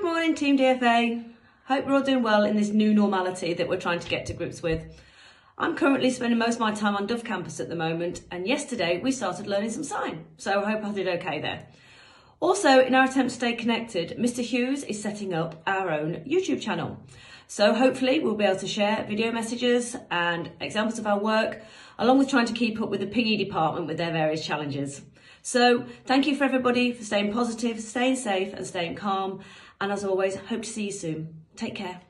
Good morning, Team DFA. Hope we're all doing well in this new normality that we're trying to get to grips with. I'm currently spending most of my time on Dove campus at the moment, and yesterday we started learning some sign, so I hope I did okay there. Also, in our attempt to stay connected, Mr. Hughes is setting up our own YouTube channel. So hopefully we'll be able to share video messages and examples of our work, along with trying to keep up with the PE department with their various challenges. So thank you for everybody for staying positive, staying safe and staying calm. And as always, hope to see you soon. Take care.